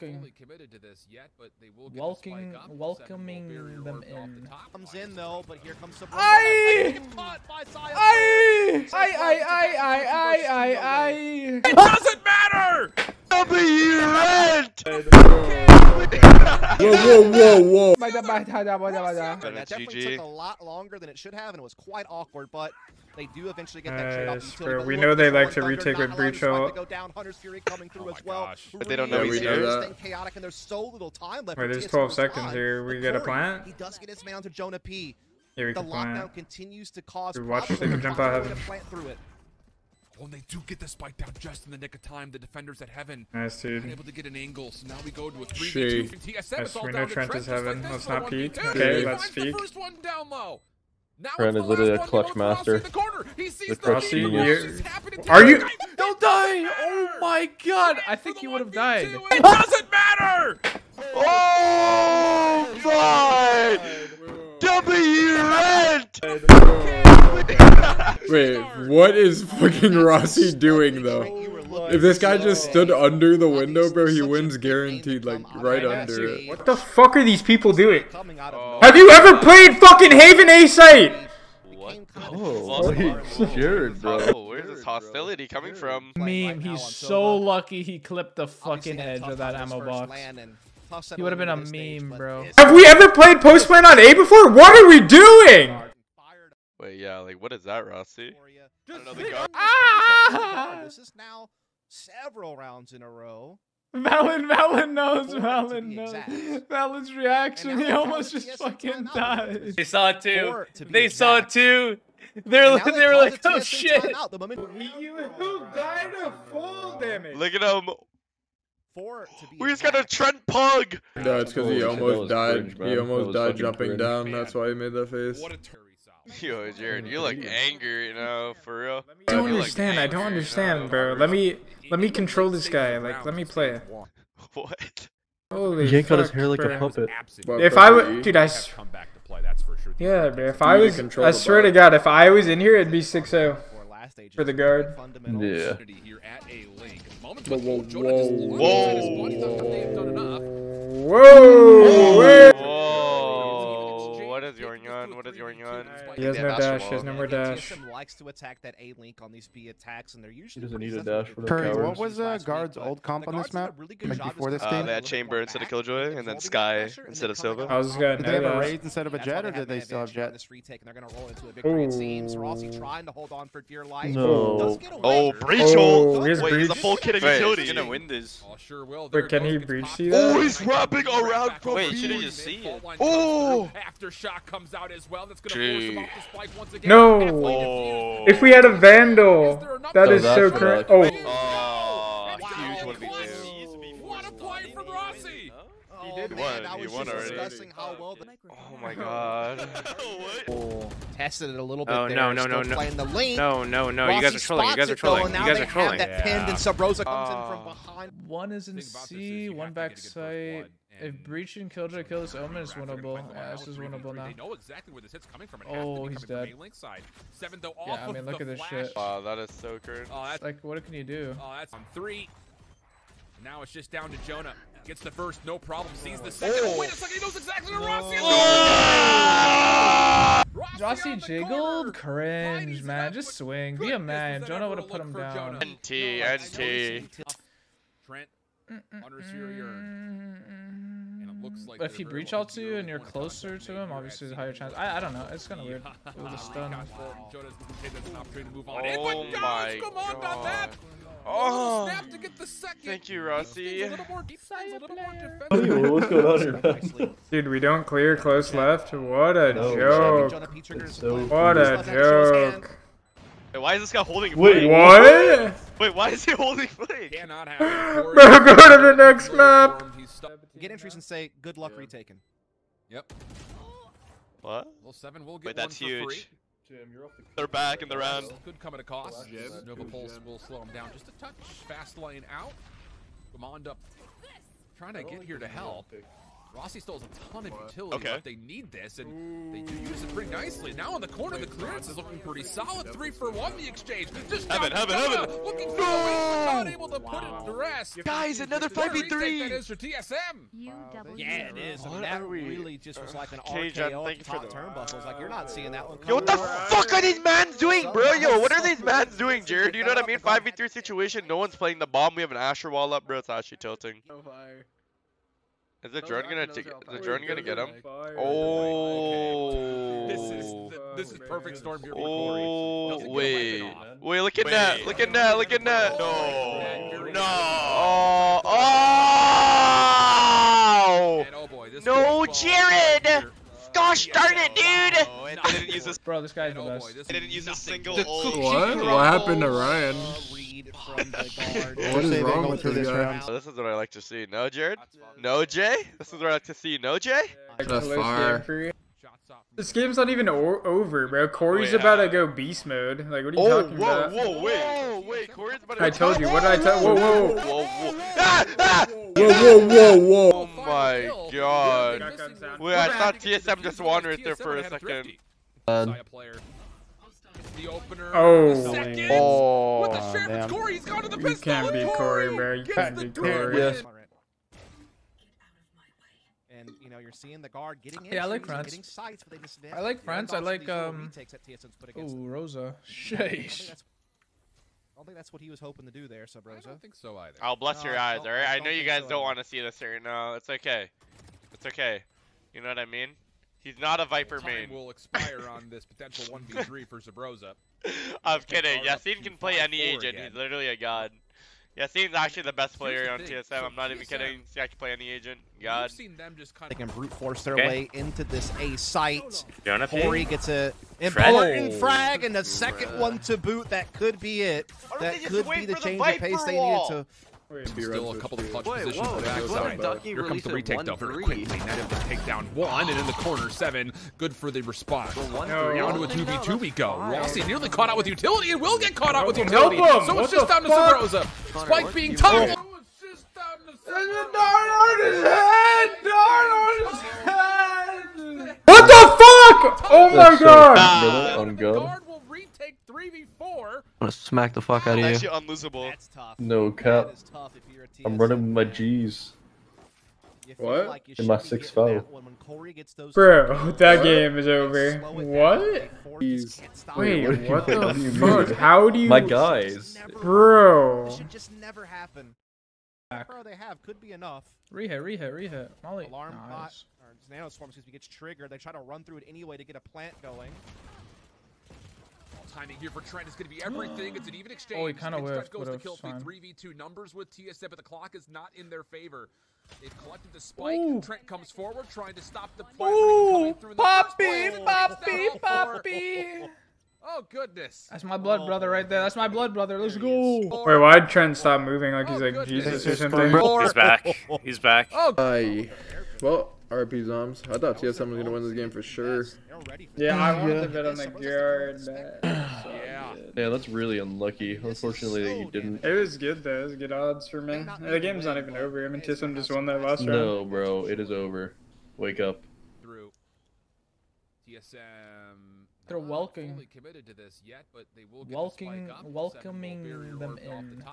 welcoming, fully committed to this yet, but they will get the welcoming, spike up. Welcoming them work off the top. Comes in though, but here comes the. Aye! Caught by Saya. Aye! Aye! Aye! Aye! Aye! Aye! Aye! It doesn't matter whoa, whoa, whoa, whoa. Bye, bye, bye, bye, bye, bye, bye. That definitely took a lot longer than it should have, and it was quite awkward, but they do eventually get that uh, trade-off. We know they like to retake with Breach Hill. Go down. Hunter's Fury coming through oh as well. Gosh. But they don't know yeah, he's here. Chaotic, and there's so little time left. Wait, there's 12 seconds here. We get a plant? He does get his man onto Jonah P. Yeah, we the can lockdown plant. continues to cause watch if they can jump out of heaven plant. When they do get the spike down just in the nick of time, the defenders at heaven Nice, are dude. able to get an angle. So now we go to a 3v2 Shee. for TSM. Yes, we down know to Trent Trent is just like heaven. this Let's not 1v2. peek. Okay, let's finds the peek. first one down low. Now Trent is literally a clutch He goes for Rossy master. the corner. He sees The the clutch lead. genius. Rossy's happening to Are you- Don't die! Oh my god! I think For he would have died. It doesn't matter. Oh my! W rent! Wait, what is fucking Rossy doing though? If this guy just stood under the window, bro, he wins guaranteed, like right under it. What the fuck are these people doing? Coming out of Have you ever played fucking Haven A site? What? Oh, Holy Jared, Oh, where's this hostility coming from? Meme, he's so lucky he clipped the fucking edge of that ammo box. He would have been a meme, bro. Have we ever played Postman on A before? What are we doing? Wait, yeah, like what is that, Rossy? Ah! Oh this is now several rounds in a row. Malin, Malin knows, Malin knows. Exact. Reaction, he almost just fucking died. They saw it two. They exact. saw too. They're they, they were like, oh shit. The moment you, who died of fall damage? Look at him. Four to be we just got a Trent Pug. No, it's because he almost died. he almost died jumping down. That's why he made that face. What a turn. Yo, Jared, you're like angry, you know, for real. I don't understand. I don't understand, bro. Let me let me control this guy. Like, let me play. What? Holy He yank out his hair like a puppet. If I would, dude, I. Come back to play, that's for sure. Yeah, guys bro. If I was, control I swear to. God, if I was in here, it'd be 6-0 For last stage, for the guard. Yeah. opportunity here at a link. Moments Whoa, whoa, whoa. lunged at going on? What is going on? He has no dash. He has no more dash. TSM likes to attack that A link on these B attacks, and they're usually He doesn't need a dash for the the Curry, what was uh, guard's old comp on this guards did a map? really good Like job before this Uh, game? they had Chamber instead of Killjoy, and then Skye instead of Sova. I was gonna Did they have a that. raid instead of a Jett, or did they still have advantage Jett? This retake, and they're gonna roll into a victory. It seems Ooh. Rossy trying to hold on for dear life. No. Does get away. Oh, breach Oh, ult! Wait, he's a full kit of Wait, utility. he's gonna win this. Oh, sure will. But can he breach see Oh, he's wrapping around from Wait, B. shouldn't you see it? Oh! Aftershock comes out out as well. That's gonna Gee. force him off the spike once again. No. Oh. If we had a Vandal, is that so is so correct. Oh. oh. He won. He won already. Well oh my god. oh, tested it a little bit. Oh there. no no no no. The lane. No no no. Rossy you guys are trolling. You guys are trolling. You guys are trolling. Have that pinned and Subroza comes uh, in from uh, behind. One is in C. One backside to back get a good first site. blood, If and Breach and Killjoy kill this Omen, it's Raptor gonna winnable. find the one Yeah, out. this is winnable now. They know exactly where this hit's coming from. It Oh, has to be he's dead. from A-Link side. Seven though Yeah, I mean, look at this flash. shit. Wow, that is so current. Oh, that's Like, what can you do? Oh, that's on three. Now it's just down to Jonah. Gets the first, no problem. Sees the second. Oh, wait a second. He knows exactly where Rossy is oh. going. Rossy on the corner. corner. Cringe, Tidies man. Just swing. Be a man. Jonah would have put him down. NT, NT. Trent, under Superior. And it looks like But if he they're breach well out to you and you're closer to him, obviously there's a higher chance. I, I don't know. It's kind of weird. With the stun. Jonah's an opportunity to move on. Oh but my Jones, come on, got that. god. Oh, Oh, snap to get the second. thank you, Things Rossy. A little more defense, a little more Hey, defense. what's going on here? dude, we don't clear close left. What a No, joke. Jonah so What a joke. Wait, why is this guy holding Wait, Blade? What? Wait, why is he holding Blade? Cannot happen. Corey Bro, go to the next map. Formed. He's stuck. Get entries and say good luck retaking. Yep. What? Well, seven will get Wait, one that's for huge. free. They're back in the round. Could come at a cost. Nova Pulse will slow him down just a touch. Fast lane out. Command up. Trying to get here to help. Rossy still has a ton of utility, Okay. but they need this, and they do use it pretty nicely. Now on the corner, the clearance is looking pretty solid. Three for one, the exchange. Just Heaven, down to heaven, Jonah, heaven. Looking for the win, but not able to put it to rest. Guys, another What a retake 5v3. That is for TSM. Yeah, it is. I mean, that really just was like an Okay, John, RKO at the for top the- turnbuckles. Like, you're not seeing that one Yo, what the fuck are these mans doing, bro? Yo, what are these mans doing, Jared? You know what I mean? 5v3 situation, no one's playing the bomb. We have an Asher wall up, bro. It's actually tilting. Is the drone gonna take? Is the drone gonna get him? Oh. This is the, this is perfect storm here. Oh Doesn't get a wait, wait! Look at that! Look at that! Look at that! No. no! Oh! Oh! And oh boy, No, Jared! Here. Gosh darn it, dude! Oh, and they didn't use a, Bro, this guy's oh, the oh best. boy, they didn't use a single but- ult. What? What happened to Ryan? Read from the guard. What is wrong with this this guy? round. Oh, this is what I like to see. No, Jared? No, Jay? This is what I like to see. No, Jay? That's far. Shots off from This game's not even o- over, bro. Corey's Wait, about to uh, go beast mode. Like, what are you Oh, talking whoa, about? whoa, wait. Whoa, wait, Corey's about to I told you. What did I tell? Whoa, whoa, whoa. Whoa, whoa. Ah, ah! Whoa, whoa, whoa, whoa. Oh my god. Wait, I thought TSM just wandered there for a second. Messiah the opener. Oh. The second. Oh, With the Sheriff's damn. Corey, he's gone to the You can't and beat Corey, bro. You can't the beat Corey. win. Yes. And you know you're seeing the guard getting in, Yeah, I like trees France. getting sights, but they disadvantage. I like the France, I like, um, that TSM's put against them. Ooh, Rosa. I don't Sheesh. I don't think that's what he was hoping to do there, Subroza. I don't think so either. Oh, bless your No, I eyes, alright? I I know you guys so don't either. want to see this right now. It's okay. It's okay. You know what I mean? He's not a Viper Time main. will expire on this potential 1v3 for Subroza. I'm kidding. Guard up Yassine can play any agent. again. He's literally a god. Yassine's actually the best player the on thing, TSM. so I'm not even kidding. See, actually can play any agent. We've God. seen them just kind They of can brute force their Okay. way into this A site. Jonah Corey gets a important Oh. frag and a second one to boot. That could be it. That could be the for the change of pace Viper they needed to. Still a couple of clutch Wait, positions whoa, for that's side. Ducky Here comes the retake though very quickly. Net to take down one, and in the corner seven. Good for the response. Well, one No. three. Down to a Oh, 2v2 we go. Rossy nearly caught out with utility and will get caught out with utility. help. So What it's just down to fuck? Subroza. Spike being you- tunneled. Oh. It's just down to There's a dart on his head! Dart on his head! What the fuck? Oh my god! The guard will retake 3v4. I'm gonna smack the fuck out of you. actually unlosable. That's tough. No That cap. is tough if you're a I'm running with my. G's. What? like In my six getting foul. that one when Corey gets those Bro, that What? game is over. slow it down. What? Jeez. can't Wait, what what the what do you fuck? How do you... My guys. Bro. This should just never happen. Bro, they have could be enough. Rehit, rehit, rehit. Molly. Alarm bot Nice. or nanoswarm excuse me gets triggered. They try to run through it anyway to get a plant going. Timing here for Trent is going to be hmm. everything. It's an even exchange. Oh, he kinda Pinstripes whiffed, goes to kill was 3v2 numbers with TSM, but the clock is not in their favor. They've collected the spike. Ooh. Trent comes forward, trying to stop the play. Ooh, coming through in the first Poppy. Poppy, Touchdown all four. Poppy. Oh, goodness. That's my blood Oh, brother right there. That's my blood brother. Let's There he is. go. Wait, why'd Trent stop moving like oh, he's Oh, like goodness. Jesus or something? He's back. He's back. Oh, Aye. Well, RP Zombs. I thought TSM was gonna win this game for sure. They're ready for Yeah. I wanted Yeah. to bet on the guard. yeah. Yeah, that's really unlucky. Unfortunately, that you didn't. It was good though. It was good odds for me. The game's not even over. I mean, TSM just won that last round. No, bro, it is over. Wake up. Through TSM. They're welcoming- fully committed to this yet, but they will get Welcoming- the spike up. welcoming Seven will barrier them orbs the in.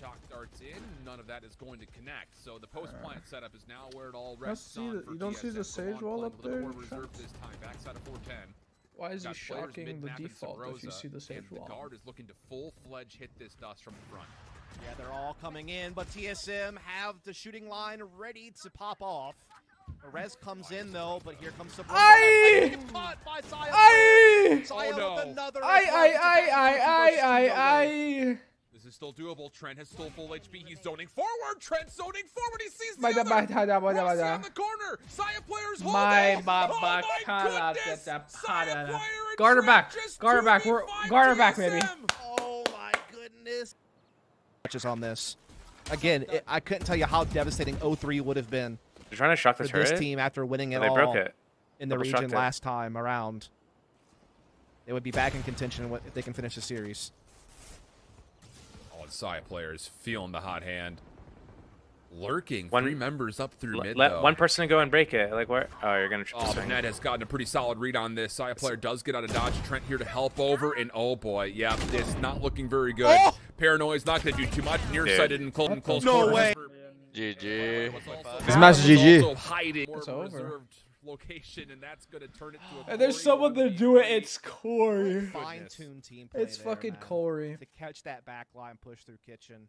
Top. Shock darts in. None of that is going to connect. So the post plant setup is now where it all rests see on the- for you don't see the Sage wall up with a little there, reserve this time. Backside of 410. Why is he Got players shocking the default if you see the sage wall? The guard is looking to full-fledged hit this dust from the front. Yeah, they're all coming in, but TSM have the shooting line ready to pop off. Perez comes in though, but here comes some. Aye! Caught by Saya. Aye! Saya Oh, no. with another. Aye, as well. aye, It's a aye, back aye, to aye, versus aye, no way. aye. This is still doable. Trent has still full HP. He's zoning forward. Trent zoning forward. He sees the Bada, other. bada. on the corner. Saya players hold My it. baba oh my cara goodness. de Saya parada. player and Guard her Trent back. just Guard her back. We're- 2v5 guard her back, baby. TSM. Oh my goodness. Matches on this. Again, it, I couldn't tell you how devastating 0-3 would have been They're trying to shock for the this turret. team after winning it and they all broke it. in the Double region struck it. last time around. They would be back in contention if they can finish the series. All the Saya players feeling the hot hand. lurking. One- Three members up through L- mid, let though. one person go and break it. Like where? Oh, you're gonna. Try. Oh, but neT has gotten a pretty solid read on this. Saya player does get out of dodge. Trent here to help over, and oh boy, yeah, it's not looking very good. Oh! Paranoid's not going to do too much. Nearsighted and close, close No quarters. way. GG. This match is GG. Also hiding It's over. Reserved location, and that's going to turn it to a. And there's someone to do it. It's Corey. Fine tuned team play It's there, fucking man. Corey. To catch that back line push through kitchen.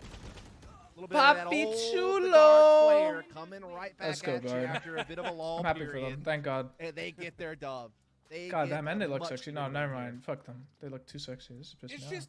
A little bit of that Papi chulo. Bedard player coming right back Let's go, at you guard. after a bit of a lull I'm happy for them. Thank God. And they get their dub. They God damn, and they look sexy. No, never mind. Fuck them. They look too sexy. This is pissing It's me just